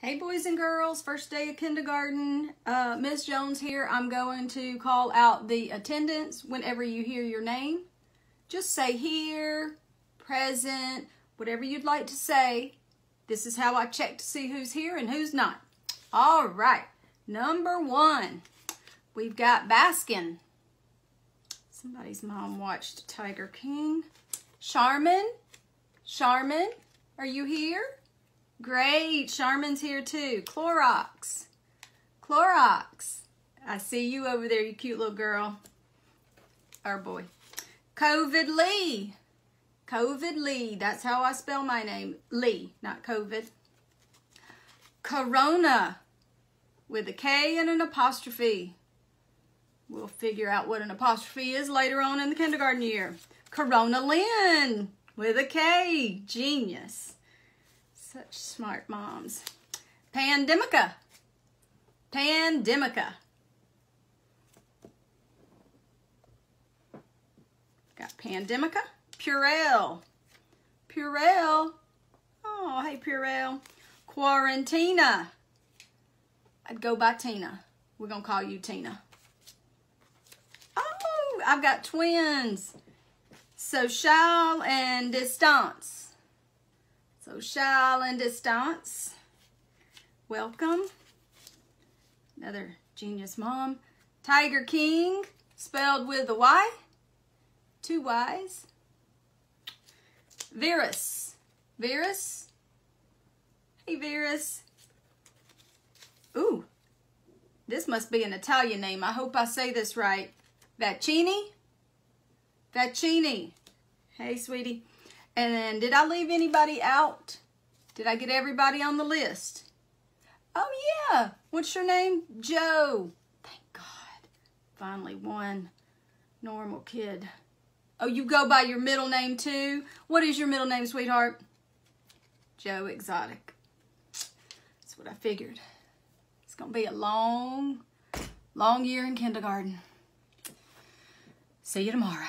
Hey boys and girls, first day of kindergarten. Uh, Miss Jones here. I'm going to call out the attendance whenever you hear your name. Just say here, present, whatever you'd like to say. This is how I check to see who's here and who's not. All right, number one, we've got Baskin. Somebody's mom watched Tiger King. Charmin, Charmin, are you here? Great. Charmin's here too. Clorox. Clorox. I see you over there, you cute little girl. Our boy. COVID Lee. COVID Lee. That's how I spell my name. Lee, not COVID. Corona. With a K and an apostrophe. We'll figure out what an apostrophe is later on in the kindergarten year. Corona Lynn. With a K. Genius. Such smart moms. Pandemica. Pandemica. Got Pandemica. Purell. Purell. Oh, hey, Purell. Quarantina. I'd go by Tina. We're going to call you Tina. Oh, I've got twins. Social and distance. Social and distance. Welcome. Another genius mom. Tiger King, spelled with a Y. Two Y's. Virus. Virus. Hey, Virus. Ooh, this must be an Italian name. I hope I say this right. Vaccini? Vaccini. Hey, sweetie. And did I leave anybody out? Did I get everybody on the list? Oh, yeah. What's your name? Joe. Thank God. Finally one normal kid. Oh, you go by your middle name too? What is your middle name, sweetheart? Joe Exotic. That's what I figured. It's going to be a long, long year in kindergarten. See you tomorrow.